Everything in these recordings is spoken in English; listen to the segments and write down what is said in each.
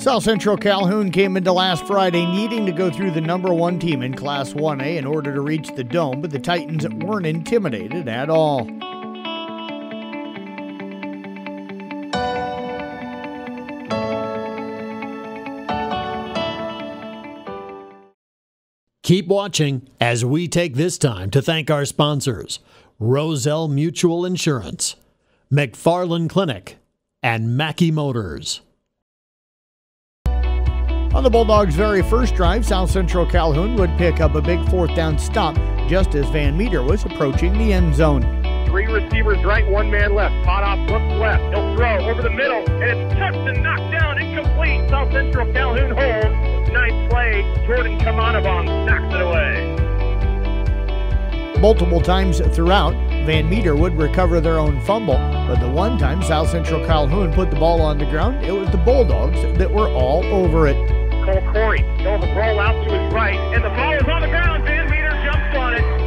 South Central Calhoun came into last Friday needing to go through the number one team in Class 1A in order to reach the Dome, but the Titans weren't intimidated at all. Keep watching as we take this time to thank our sponsors Roselle Mutual Insurance, McFarland Clinic, and Mackey Motors. On the Bulldogs' very first drive, South Central Calhoun would pick up a big fourth down stop just as Van Meter was approaching the end zone. Three receivers right, one man left. Potoff looks left. He'll throw over the middle, and it's touched and knocked down, incomplete. South Central Calhoun holds. Nice play. Jordan Kamanabong knocks it away. Multiple times throughout, Van Meter would recover their own fumble, but the one time South Central Calhoun put the ball on the ground, it was the Bulldogs that were all over it. Cole Corey will roll out to his right, and the ball is on the ground. Van Meter jumps on it.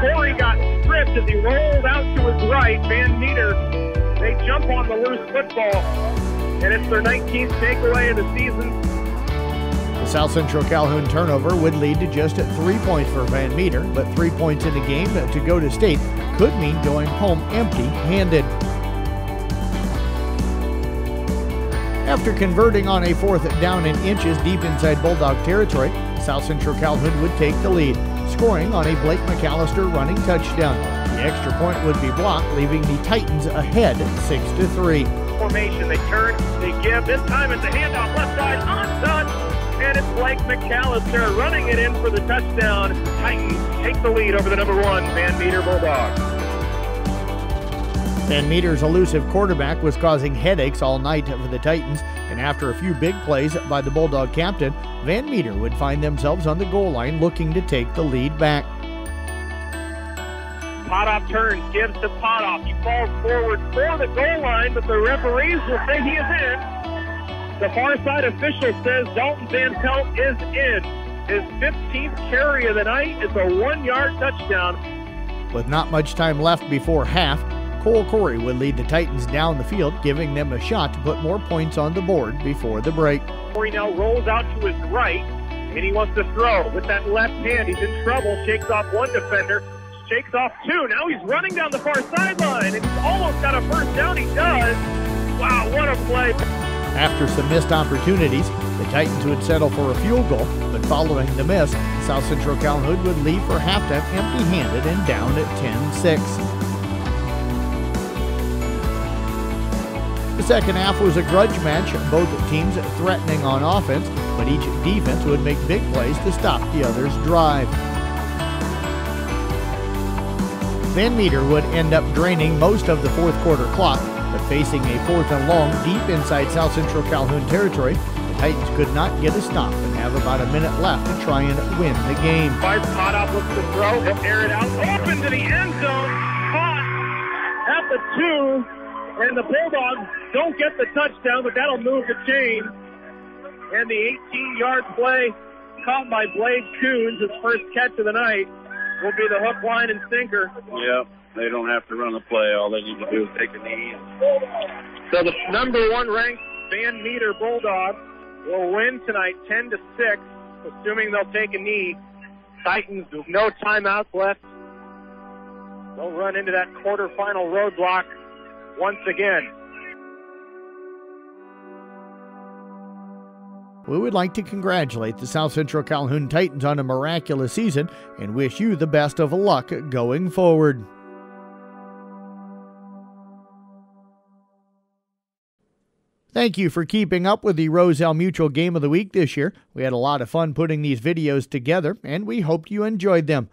Corey got stripped as he rolled out to his right. Van Meter, they jump on the loose football, and it's their 19th takeaway of the season. The South Central Calhoun turnover would lead to just three points for Van Meter, but three points in the game to go to state could mean going home empty handed. After converting on a fourth down and inches deep inside Bulldog territory, South Central Calhoun would take the lead, scoring on a Blake McAllister running touchdown. The extra point would be blocked, leaving the Titans ahead 6 to 3. Formation, they turn, they give. This time it's a handoff left side, untouched, and it's Blake McAllister running it in for the touchdown. Titans take the lead over the number one Van Meter Bulldogs. Van Meter's elusive quarterback was causing headaches all night for the Titans, and after a few big plays by the Bulldog captain, Van Meter would find themselves on the goal line looking to take the lead back. Potoff turns, gives to Potoff. He falls forward for the goal line, but the referees will say he is in. The far side official says Dalton Van Pelt is in. His 15th carry of the night is a one yard touchdown. With not much time left before half, Cole Corey would lead the Titans down the field, giving them a shot to put more points on the board before the break. Corey now rolls out to his right, and he wants to throw. With that left hand, he's in trouble, shakes off one defender, shakes off two. Now he's running down the far sideline, and he's almost got a first down. He does. Wow, what a play. After some missed opportunities, the Titans would settle for a field goal, but following the miss, South Central Calhoun would leave for halftime empty handed and down at 10 6. The second half was a grudge match, both teams threatening on offense, but each defense would make big plays to stop the other's drive. Van Meter would end up draining most of the fourth quarter clock, facing a fourth and long deep inside South Central Calhoun territory, the Titans could not get a stop and have about a minute left to try and win the game. Bart Potoff looks to throw, he'll air it out, open to the end zone, caught at the two, and the Bulldogs don't get the touchdown, but that'll move the chain. And the 18-yard play caught by Blade Coons, his first catch of the night, will be the hook, line, and sinker. Yep, they don't have to run the play. All they need to do is take a knee. So the number one ranked Van Meter Bulldogs will win tonight 10 to 6, assuming they'll take a knee. Titans, no timeouts left. They'll run into that quarterfinal roadblock once again. We would like to congratulate the South Central Calhoun Titans on a miraculous season and wish you the best of luck going forward. Thank you for keeping up with the Roselle Mutual Game of the Week this year. We had a lot of fun putting these videos together, and we hoped you enjoyed them.